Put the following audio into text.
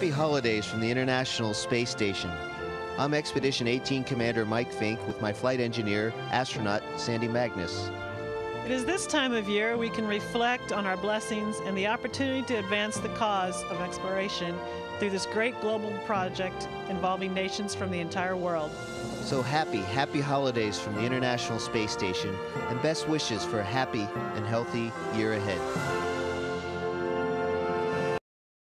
Happy holidays from the International Space Station. I'm Expedition 18 Commander Mike Fincke with my flight engineer, astronaut Sandy Magnus. It is this time of year we can reflect on our blessings and the opportunity to advance the cause of exploration through this great global project involving nations from the entire world. So happy, happy holidays from the International Space Station and best wishes for a happy and healthy year ahead.